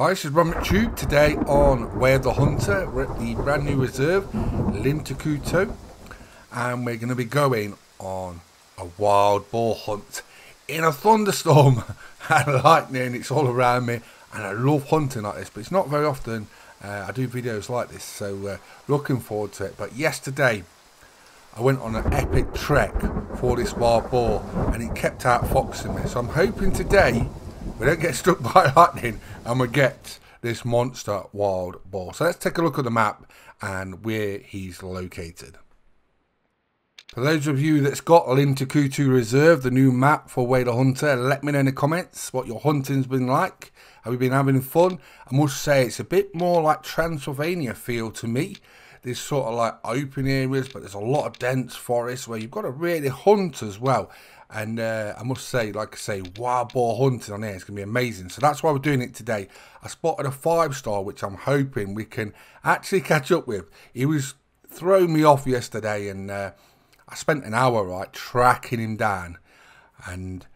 Hi, this is Ron McTube. Today on Way of the Hunter, we're at the brand new reserve, Lintukoto, and we're going to be going on a wild boar hunt in a thunderstorm and lightning. It's all around me, and I love hunting like this, but it's not very often uh, I do videos like this, so uh, looking forward to it. But yesterday, I went on an epic trek for this wild boar, and it kept out foxing me. So I'm hoping today we don't get struck by lightning and we get this monster wild boar. So let's take a look at the map and where he's located. For those of you that's got Lintukoto Reserve, the new map for Way Hunter, let me know in the comments what your hunting's been like. Have you been having fun? I must say it's a bit more like Transylvania feel to me. There's sort of like open areas, but there's a lot of dense forest where you've got to really hunt as well. And uh, I must say, like I say, wild boar hunting on here is going to be amazing. So that's why we're doing it today. I spotted a five star, which I'm hoping we can actually catch up with. He was throwing me off yesterday, and uh, I spent an hour right tracking him down, and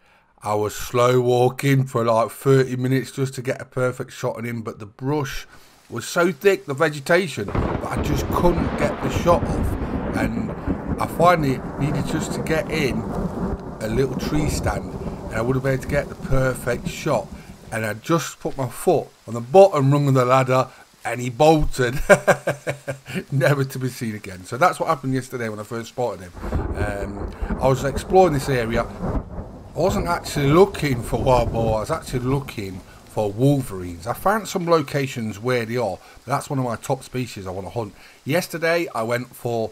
I was slow walking for like 30 minutes just to get a perfect shot on him. But the brush was so thick, the vegetation, that I just couldn't get the shot off. And I finally needed just to get in a little tree stand and I would have been able to get the perfect shot. And I just put my foot on the bottom rung of the ladder and he bolted, never to be seen again. So that's what happened yesterday when I first spotted him. Um, I was exploring this area. I wasn't actually looking for wild boar, I was actually looking for wolverines. I found some locations where they are, that's one of my top species I want to hunt. Yesterday I went for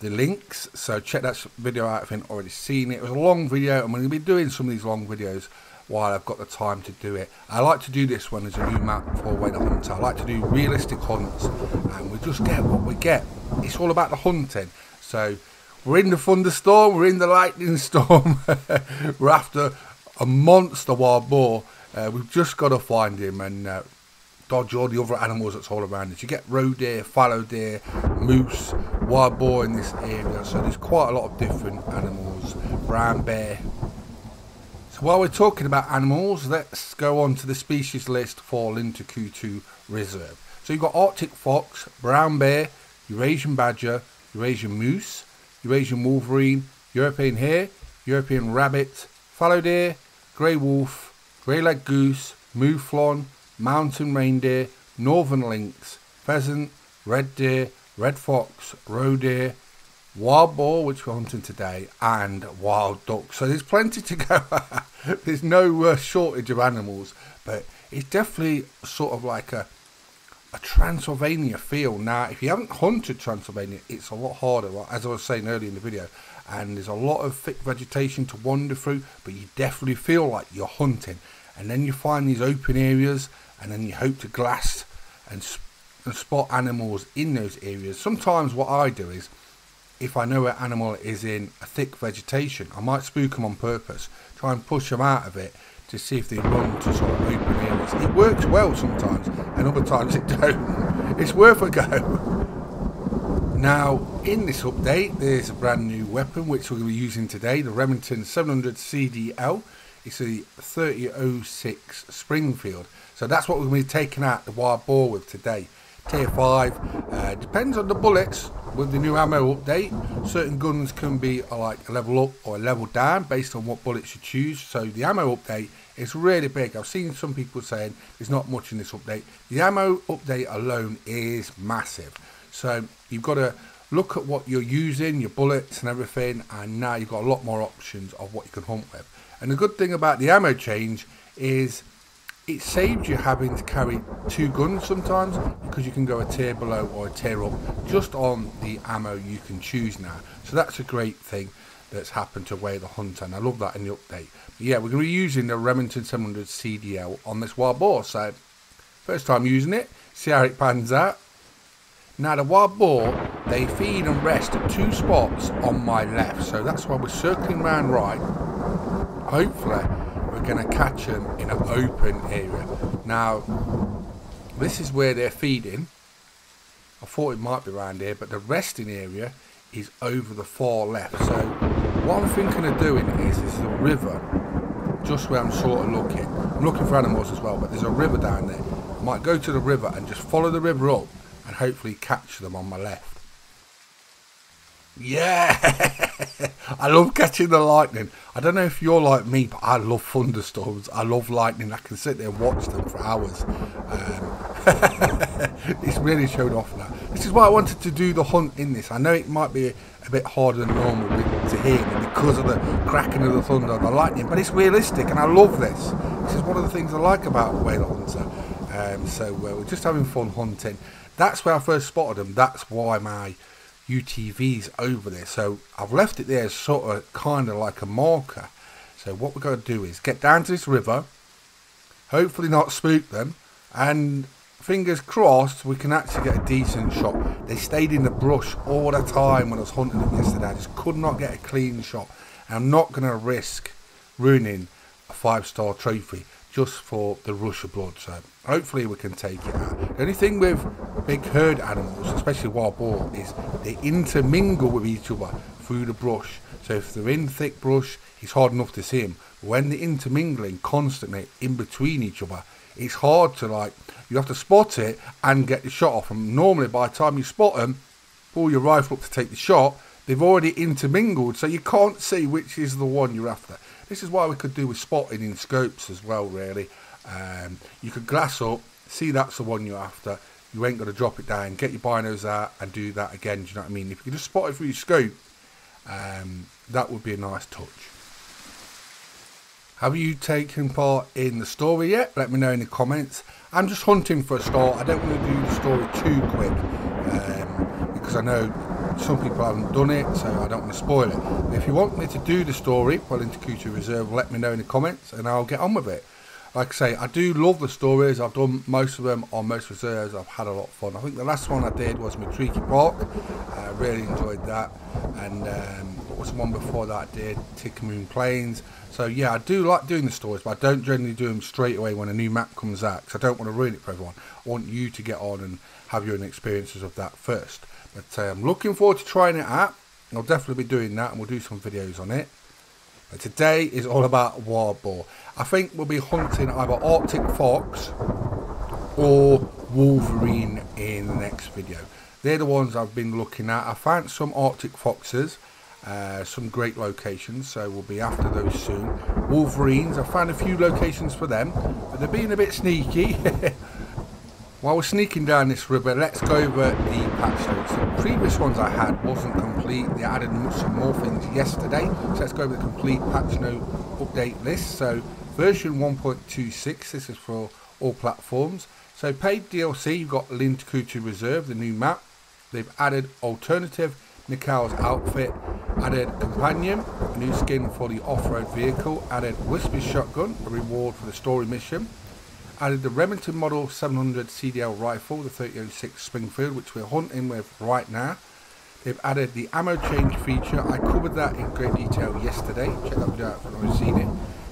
the lynx. So check that video out if you haven't already seen it. It was a long video. I'm going to be doing some of these long videos while I've got the time to do it. I like to do this when there's a new map for Way to Hunt. I like to do realistic hunts and we just get what we get. It's all about the hunting. So we're in the thunderstorm, we're in the lightning storm, we're after a monster wild boar. Uh, we've just got to find him and uh, dodge all the other animals that's all around us. You get roe deer, fallow deer, moose, wild boar in this area. So there's quite a lot of different animals. Brown bear. So while we're talking about animals, let's go on to the species list for Lintukoto Reserve. So you've got Arctic fox, brown bear, Eurasian badger, Eurasian moose, Eurasian wolverine, European hare, European rabbit, fallow deer, grey wolf, greylag goose, mouflon, mountain reindeer, northern lynx, pheasant, red deer, red fox, roe deer, wild boar, which we're hunting today, and wild duck. So there's plenty to go. there's no uh, shortage of animals, but it's definitely sort of like a a Transylvania feel. Now, if you haven't hunted Transylvania, it's a lot harder, as I was saying earlier in the video, and there's a lot of thick vegetation to wander through, but you definitely feel like you're hunting. And then you find these open areas and then you hope to glass and, and spot animals in those areas. Sometimes what I do is, if I know an animal is in a thick vegetation, I might spook them on purpose, try and push them out of it to see if they run to sort of open areas. It works well sometimes, and other times it don't. It's worth a go. Now, in this update, there's a brand new weapon which we're going to be using today, the Remington 700 CDL. It's a 3006 Springfield. So that's what we're going to be taking out the wild boar with today. Tier 5. Uh, depends on the bullets with the new ammo update. Certain guns can be like a level up or a level down based on what bullets you choose. So the ammo update is really big. I've seen some people saying there's not much in this update. The ammo update alone is massive. So you've got to look at what you're using, your bullets and everything, and now you've got a lot more options of what you can hunt with. And the good thing about the ammo change is it saves you having to carry two guns sometimes because you can go a tier below or a tier up just on the ammo you can choose now. So that's a great thing that's happened to Way the Hunter and I love that in the update. But yeah, we're going to be using the Remington 700 CDL on this wild boar. So first time using it, see how it pans out. Now the wild boar, they feed and rest at two spots on my left. So that's why we're circling around right. Hopefully we're going to catch them in an open area. Now, this is where they're feeding. I thought it might be around here, but the resting area is over the far left. So what I'm thinking of doing is, is the river just where I'm sort of looking. I'm looking for animals as well, but there's a river down there. I might go to the river and just follow the river up hopefully catch them on my left. Yeah, I love catching the lightning. I don't know if you're like me, but I love thunderstorms. I love lightning. I can sit there and watch them for hours. Um, it's really showed off now. This is why I wanted to do the hunt in this. I know it might be a bit harder than normal to hear because of the cracking of the thunder and the lightning, but it's realistic and I love this. This is one of the things I like about Way of the Hunter. Um, so uh, we're just having fun hunting. That's where I first spotted them. That's why my UTV's over there. So I've left it there sort of kind of like a marker. So what we're going to do is get down to this river, hopefully not spook them, and fingers crossed we can actually get a decent shot. They stayed in the brush all the time when I was hunting them yesterday. I just could not get a clean shot. And I'm not going to risk ruining a five star trophy just for the rush of blood. So hopefully we can take it out. The only thing with big herd animals, especially wild boar, is they intermingle with each other through the brush. So if they're in thick brush, it's hard enough to see them. When they're intermingling constantly in between each other, it's hard to like, you have to spot it and get the shot off. And normally by the time you spot them, pull your rifle up to take the shot, they've already intermingled, so you can't see which is the one you're after. This is why we could do with spotting in scopes as well, really. Um, you could glass up, see that's the one you're after. You ain't going to drop it down, get your binos out and do that again. Do you know what I mean? If you could just spot it through your scope, um, that would be a nice touch. Have you taken part in the story yet? Let me know in the comments. I'm just hunting for a start. I don't want to do the story too quick um, because I know some people haven't done it, so I don't want to spoil it. If you want me to do the story, Wellington Couto Reserve, let me know in the comments and I'll get on with it. Like I say, I do love the stories. I've done most of them on most reserves. I've had a lot of fun. I think the last one I did was Matariki Park. I really enjoyed that. And um, what was the one before that I did? Tikamoon Plains. So yeah, I do like doing the stories, but I don't generally do them straight away when a new map comes out because I don't want to ruin it for everyone. I want you to get on and have your own experiences of that first. But uh, I'm looking forward to trying it out. I'll definitely be doing that and we'll do some videos on it. Today is all about wild boar. I think we'll be hunting either Arctic fox or wolverine in the next video. They're the ones I've been looking at. I found some Arctic foxes, uh, some great locations, so we'll be after those soon. Wolverines, I found a few locations for them, but they're being a bit sneaky. While we're sneaking down this river, let's go over the patch notes. The previous ones I had wasn't complete. They added some more things yesterday. So let's go over the complete patch note update list. So version 1.26, this is for all platforms. So paid DLC, you've got Couto Reserve, the new map. They've added alternative Nikal's outfit, added companion, a new skin for the off-road vehicle, added Whisper shotgun, a reward for the story mission added the Remington Model 700 CDL rifle, the 3006 Springfield, which we're hunting with right now. They've added the ammo change feature. I covered that in great detail yesterday. Check that video out if you've not seen it.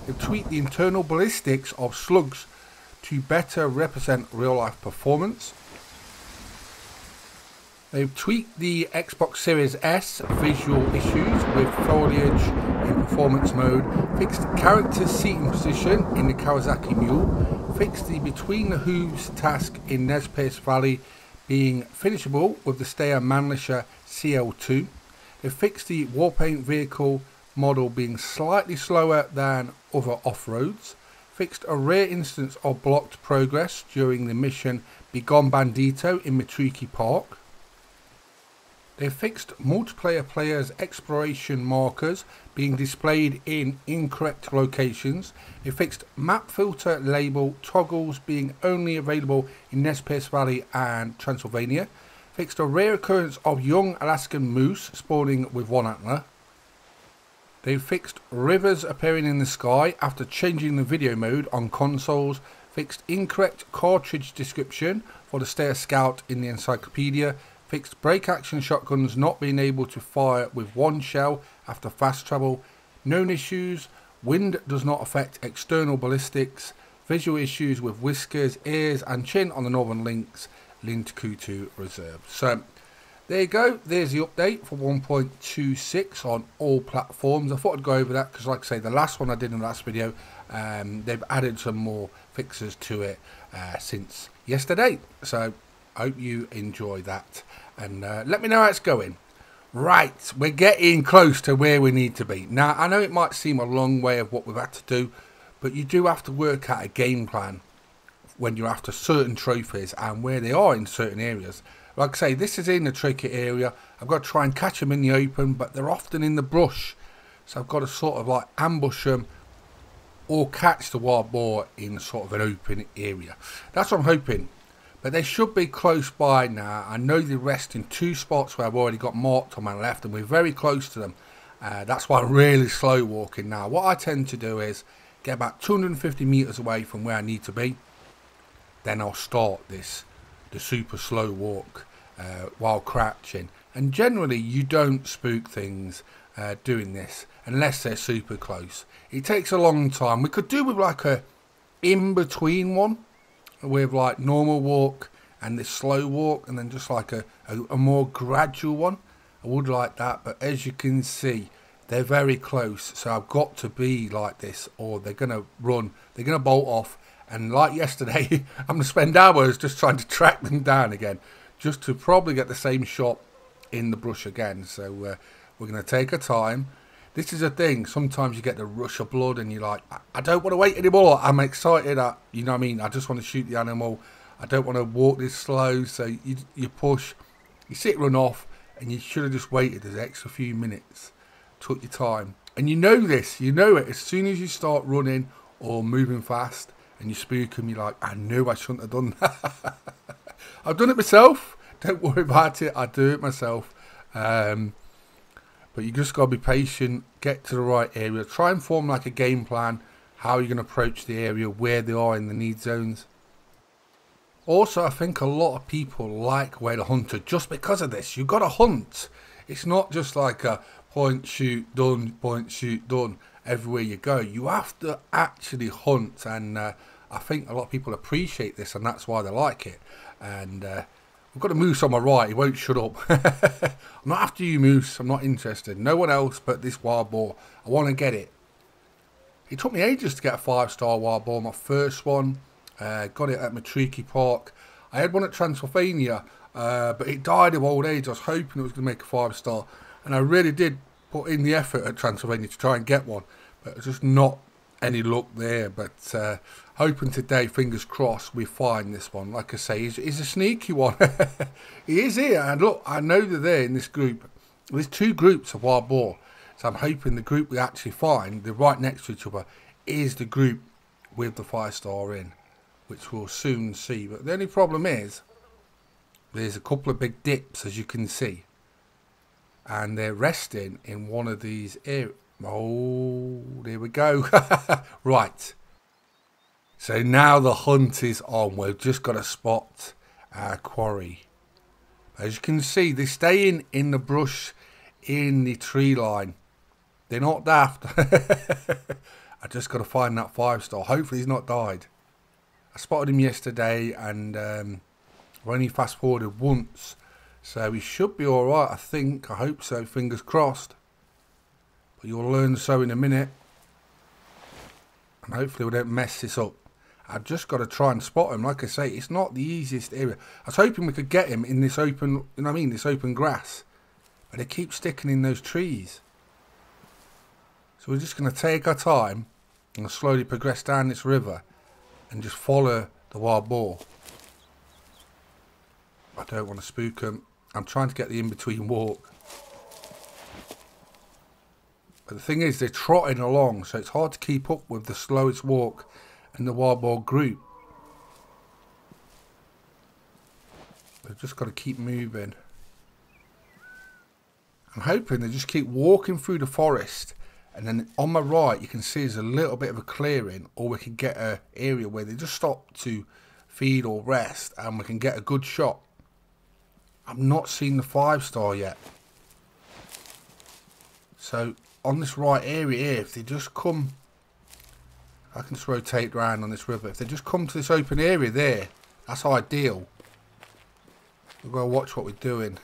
They've tweaked the internal ballistics of slugs to better represent real life performance. They've tweaked the Xbox Series S visual issues with foliage in performance mode, fixed character seating position in the Kawasaki Mule, fixed the between the hooves task in Nez Perce Valley being finishable with the Steyr Mannlicher CL2. It fixed the Warpaint vehicle model being slightly slower than other off-roads, fixed a rare instance of blocked progress during the mission Begone Bandito in Matariki Park, they fixed multiplayer players' exploration markers being displayed in incorrect locations. They fixed map filter label toggles being only available in Nez Valley and Transylvania. Fixed a rare occurrence of young Alaskan moose spawning with one antler. They fixed rivers appearing in the sky after changing the video mode on consoles. Fixed incorrect cartridge description for the Steyr Scout in the encyclopedia fixed break action shotguns not being able to fire with one shell after fast travel, known issues, wind does not affect external ballistics, visual issues with whiskers, ears and chin on the Northern Lynx, Lynn Reserve. So there you go. There's the update for 1.26 on all platforms. I thought I'd go over that because, like I say, the last one I did in the last video, um, they've added some more fixes to it uh, since yesterday. So I hope you enjoy that and uh, let me know how it's going. Right, we're getting close to where we need to be. Now, I know it might seem a long way of what we've had to do, but you do have to work out a game plan when you're after certain trophies and where they are in certain areas. Like I say, this is in the tricky area. I've got to try and catch them in the open, but they're often in the brush. So I've got to sort of like ambush them or catch the wild boar in sort of an open area. That's what I'm hoping. But they should be close by now. I know they rest in two spots where I've already got marked on my left and we're very close to them. Uh, that's why I'm really slow walking now. What I tend to do is get about 250 metres away from where I need to be. Then I'll start this, the super slow walk uh, while crouching. And generally you don't spook things uh, doing this unless they're super close. It takes a long time. We could do with like a in-between one with like normal walk and this slow walk and then just like a, a, a, more gradual one. I would like that, but as you can see, they're very close. So I've got to be like this or they're going to run, they're going to bolt off. And like yesterday, I'm going to spend hours just trying to track them down again, just to probably get the same shot in the brush again. So uh, we're going to take our time this is a thing. Sometimes you get the rush of blood and you're like, I don't want to wait anymore. I'm excited. You know what I mean? I just want to shoot the animal. I don't want to walk this slow. So you, you push, you sit run off, and you should have just waited an extra few minutes. Took your time. And you know this. You know it. As soon as you start running or moving fast and you spook them, you're like, I knew I shouldn't have done that. I've done it myself. Don't worry about it. I do it myself. Um, but you just got to be patient, get to the right area, try and form like a game plan, how you're going to approach the area, where they are in the need zones. Also, I think a lot of people like Way of the Hunter just because of this. You've got to hunt. It's not just like a point, shoot, done, point, shoot, done everywhere you go. You have to actually hunt, and uh, I think a lot of people appreciate this, and that's why they like it. And uh, I've got a moose on my right. He won't shut up. I'm not after you, moose. I'm not interested. No one else but this wild boar. I want to get it. It took me ages to get a five-star wild boar. My first one. Uh, got it at Matariki Park. I had one at Transylvania, uh, but it died of old age. I was hoping it was going to make a five-star. And I really did put in the effort at Transylvania to try and get one. But just not any luck there. But uh, hoping today, fingers crossed, we find this one. Like I say, he's, he's a sneaky one. he is here. And look, I know they're there in this group. There's two groups of wild boar. So I'm hoping the group we actually find, they're right next to each other, is the group with the five star in. Which we'll soon see. But the only problem is, there's a couple of big dips, as you can see. And they're resting in one of these areas Oh, there we go. right. So now the hunt is on. We've just got to spot our quarry. As you can see, they're staying in the brush in the tree line. They're not daft. I just got to find that five star. Hopefully he's not died. I spotted him yesterday and um, we only fast forwarded once. So he should be alright, I think. I hope so. Fingers crossed. But you'll learn so in a minute. And hopefully we don't mess this up. I've just got to try and spot him. Like I say, it's not the easiest area. I was hoping we could get him in this open, you know I mean, this open grass. But they keep sticking in those trees. So we're just going to take our time and slowly progress down this river and just follow the wild boar. I don't want to spook them. I'm trying to get the in-between walk. But the thing is, they're trotting along, so it's hard to keep up with the slowest walk in the wild boar group. They've just got to keep moving. I'm hoping they just keep walking through the forest and then on my right you can see there's a little bit of a clearing or we can get an area where they just stop to feed or rest and we can get a good shot. I've not seen the five star yet. So on this right area here, if they just come, I can just rotate around on this river. If they just come to this open area there, that's ideal. We've got to watch what we're doing.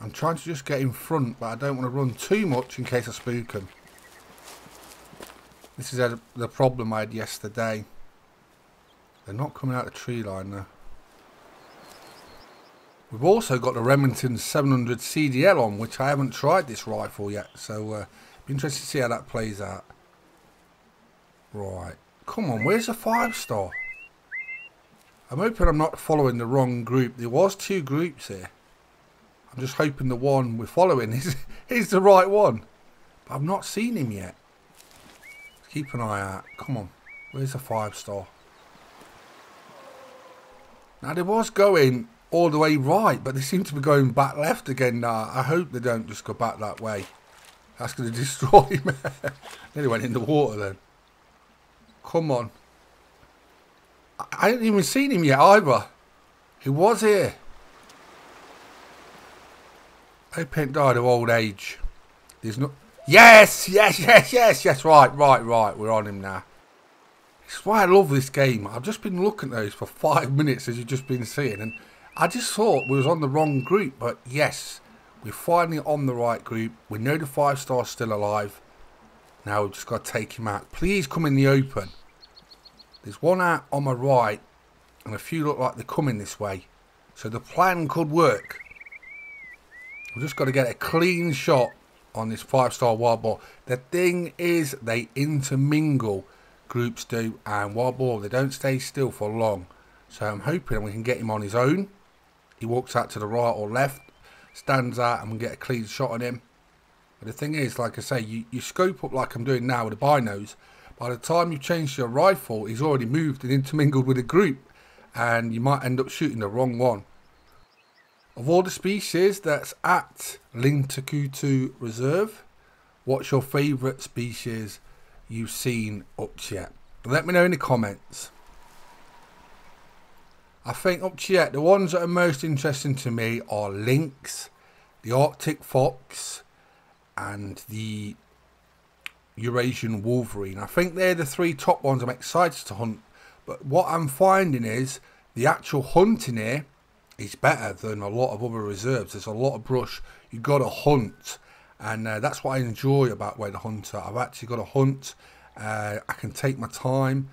I'm trying to just get in front, but I don't want to run too much in case I spook them. This is the problem I had yesterday. They're not coming out the tree line though. We've also got the Remington 700 CDL on, which I haven't tried this rifle yet. So, uh, be interested to see how that plays out. Right. Come on, where's the five star? I'm hoping I'm not following the wrong group. There was two groups here. I'm just hoping the one we're following is, is the right one. But I've not seen him yet. Keep an eye out. Come on. Where's the five star? Now, there was going all the way right, but they seem to be going back left again now. I hope they don't just go back that way. That's going to destroy me. Nearly went in the water then. Come on. I haven't even seen him yet either. He was here. Hope he died of old age. There's no... Yes, yes, yes, yes, yes. Right, right, right. We're on him now. It's why I love this game. I've just been looking at those for five minutes as you've just been seeing. And I just thought we was on the wrong group. But yes, we're finally on the right group. We know the five star's still alive. Now we've just got to take him out. Please come in the open. There's one out on my right. And a few look like they're coming this way. So the plan could work. We've just got to get a clean shot on this five-star wild boar. The thing is, they intermingle, groups do, and wild boar, they don't stay still for long. So I'm hoping we can get him on his own. He walks out to the right or left, stands out, and we get a clean shot on him. But the thing is, like I say, you, you scope up like I'm doing now with the binos. By the time you change your rifle, he's already moved and intermingled with a group. And you might end up shooting the wrong one. Of all the species that's at Lintukoto Reserve, what's your favourite species you've seen up yet? Let me know in the comments. I think up to yet, the ones that are most interesting to me are lynx, the Arctic fox, and the Eurasian wolverine. I think they're the three top ones I'm excited to hunt. But what I'm finding is the actual hunting here is better than a lot of other reserves. There's a lot of brush. You've got to hunt. And uh, that's what I enjoy about Way the Hunter. I've actually got to hunt. Uh, I can take my time.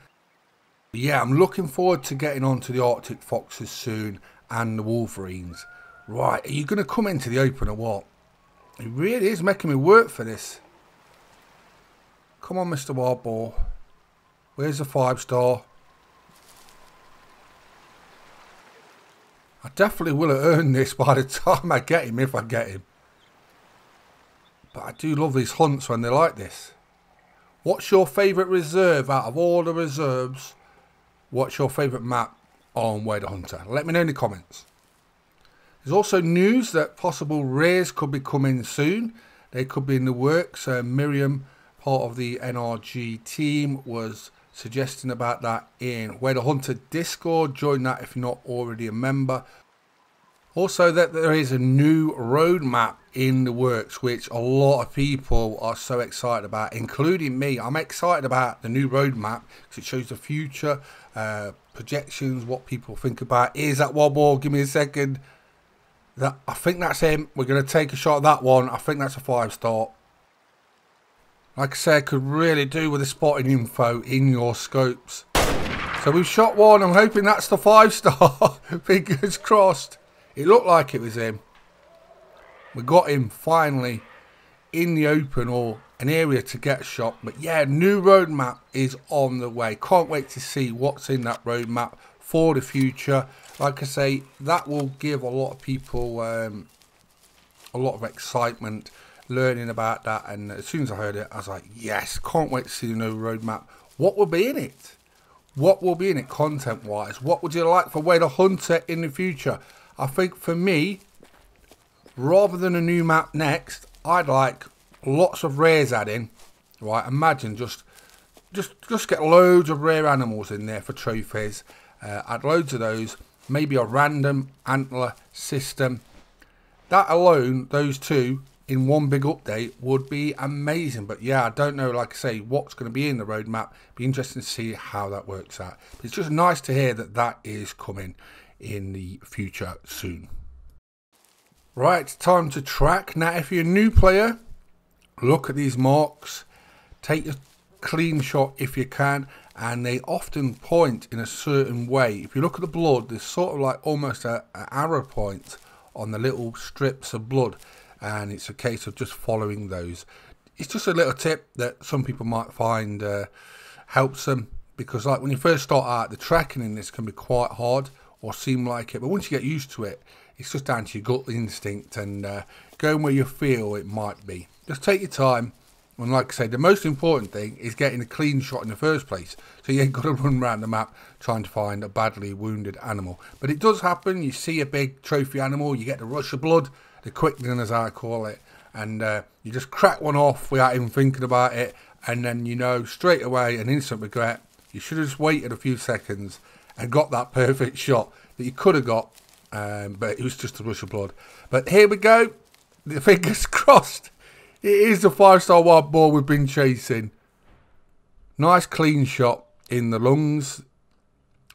Yeah, I'm looking forward to getting on to the Arctic Foxes soon and the Wolverines. Right, are you going to come into the open or what? It really is making me work for this. Come on, Mr. Wild Boar. Where's the five star? I definitely will have earned this by the time I get him, if I get him. But I do love these hunts when they're like this. What's your favourite reserve out of all the reserves? What's your favourite map on Way the Hunter? Let me know in the comments. There's also news that possible rares could be coming soon. They could be in the works. Uh, Miriam, part of the NRG team, was suggesting about that in Way of the Hunter Discord. Join that if you're not already a member. Also, that there is a new roadmap in the works, which a lot of people are so excited about, including me. I'm excited about the new roadmap because it shows the future uh, projections, what people think about. Is that wobble? Give me a second. That I think that's him. We're going to take a shot at that one. I think that's a five star. Like I said, could really do with the spotting info in your scopes. So we've shot one. I'm hoping that's the five star. Fingers crossed. It looked like it was him. We got him finally in the open or an area to get shot. But yeah, new roadmap is on the way. Can't wait to see what's in that roadmap for the future. Like I say, that will give a lot of people um, a lot of excitement learning about that and as soon as I heard it I was like yes can't wait to see the new roadmap what will be in it what will be in it content wise what would you like for Way the Hunter in the future I think for me rather than a new map next I'd like lots of rares adding right imagine just just just get loads of rare animals in there for trophies uh, add loads of those maybe a random antler system that alone those two in one big update would be amazing. But yeah, I don't know, like I say, what's going to be in the roadmap. Be interesting to see how that works out. But it's just nice to hear that that is coming in the future soon. Right, time to track. Now, if you're a new player, look at these marks. Take a clean shot if you can. And they often point in a certain way. If you look at the blood, there's sort of like almost an arrow point on the little strips of blood. And it's a case of just following those. It's just a little tip that some people might find uh, helps them. Because like when you first start out, the tracking in this can be quite hard or seem like it. But once you get used to it, it's just down to your gut instinct and uh, going where you feel it might be. Just take your time. And like I say, the most important thing is getting a clean shot in the first place. So you ain't got to run around the map trying to find a badly wounded animal. But it does happen. You see a big trophy animal, you get the rush of blood, the quickening as I call it. And uh, you just crack one off without even thinking about it. And then you know straight away an instant regret. You should have just waited a few seconds and got that perfect shot that you could have got um, but it was just a rush of blood. But here we go. The fingers crossed. It is the five-star wild boar we've been chasing. Nice clean shot in the lungs.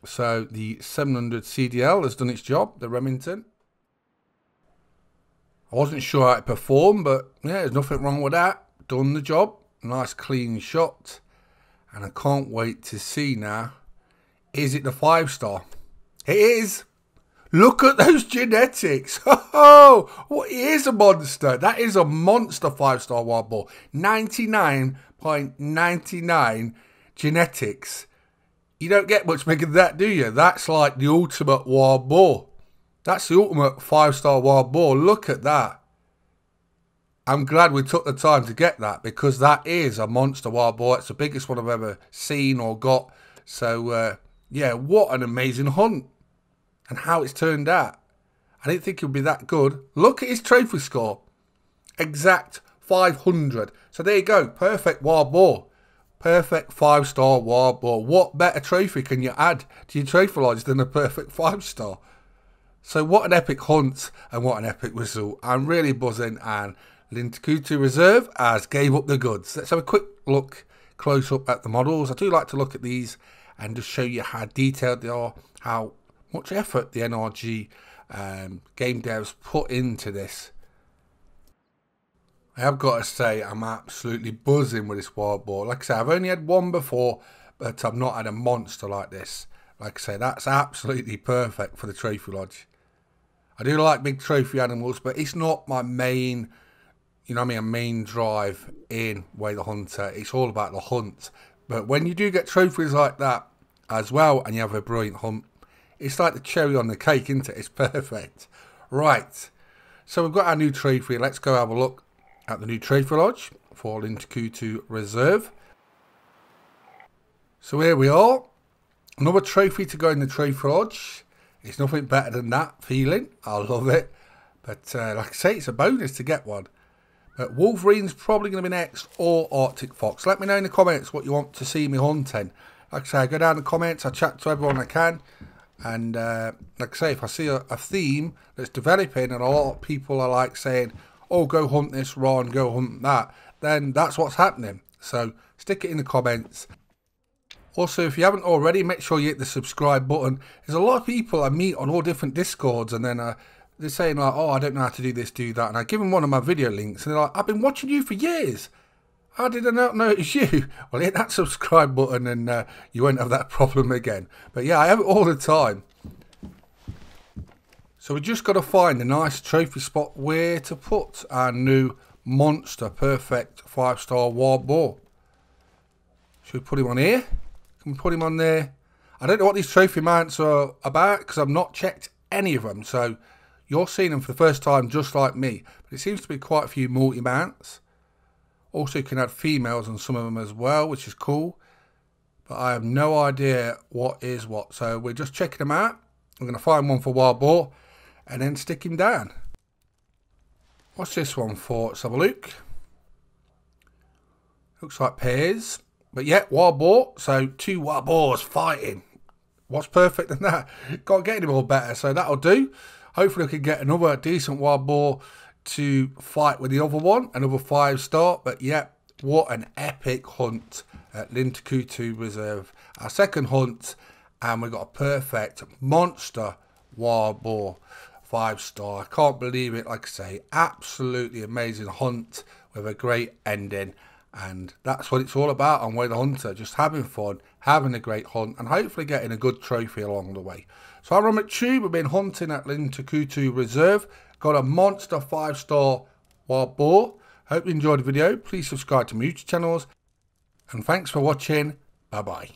So the 700 CDL has done its job, the Remington. I wasn't sure how it performed, but yeah, there's nothing wrong with that. Done the job. Nice clean shot. And I can't wait to see now. Is it the five star? It is. Look at those genetics. Oh, what is a monster? That is a monster five star wild boar. 99.99 genetics. You don't get much bigger than that, do you? That's like the ultimate wild boar. That's the ultimate five star wild boar. Look at that. I'm glad we took the time to get that because that is a monster wild boar. It's the biggest one I've ever seen or got. So, uh, yeah, what an amazing hunt and how it's turned out. I didn't think it would be that good. Look at his trophy score. Exact 500. So there you go. Perfect wild boar. Perfect five star wild boar. What better trophy can you add to your trophy lodge than a perfect five star? So what an epic hunt and what an epic result. I'm really buzzing and Lintukoto Reserve has gave up the goods. Let's have a quick look close up at the models. I do like to look at these and just show you how detailed they are, how much effort the NRG um, game devs put into this. I have got to say, I'm absolutely buzzing with this wild boar. Like I say, I've only had one before, but I've not had a monster like this. Like I say, that's absolutely perfect for the trophy lodge. I do like big trophy animals, but it's not my main, you know what I mean, a main drive in Way the Hunter. It's all about the hunt. But when you do get trophies like that as well, and you have a brilliant hunt, it's like the cherry on the cake, isn't it? It's perfect. Right. So we've got our new trophy. Let's go have a look at the new trophy lodge for Lintukoto Reserve. So here we are. Another trophy to go in the trophy lodge. It's nothing better than that feeling. I love it. But uh, like I say, it's a bonus to get one. But Wolverine's probably going to be next or Arctic Fox. Let me know in the comments what you want to see me hunting. Like I say, I go down in the comments. I chat to everyone I can. And uh, like I say, if I see a, a, theme that's developing and a lot of people are like saying, oh, go hunt this, Ron, go hunt that, then that's what's happening. So stick it in the comments. Also, if you haven't already, make sure you hit the subscribe button. There's a lot of people I meet on all different discords and then uh, they're saying like, oh, I don't know how to do this, do that. And I give them one of my video links and they're like, I've been watching you for years. How did I not notice you? Well, hit that subscribe button and uh, you won't have that problem again. But yeah, I have it all the time. So we just got to find a nice trophy spot where to put our new monster perfect five star wild boar. Should we put him on here? Can we put him on there? I don't know what these trophy mounts are about because I've not checked any of them. So you're seeing them for the first time just like me. But it seems to be quite a few multi mounts. Also, you can add females on some of them as well, which is cool. But I have no idea what is what. So we're just checking them out. I'm going to find one for wild boar and then stick him down. What's this one for? Let's have a look. Looks like pairs. But yeah, wild boar. So two wild boars fighting. What's perfect than that? Can't get any more better. So that'll do. Hopefully we can get another decent wild boar to fight with the other one, another five star. But yeah, what an epic hunt at Lintukoto Reserve. Our second hunt, and we got a perfect monster wild boar. five star. I can't believe it. Like I say, absolutely amazing hunt with a great ending. And that's what it's all about on Way the Hunter. Just having fun, having a great hunt, and hopefully getting a good trophy along the way. So I'm Ron McTube. We've been hunting at Lintukoto Reserve. Got a monster five star wild boar. Hope you enjoyed the video. Please subscribe to my YouTube channels. And thanks for watching. Bye bye.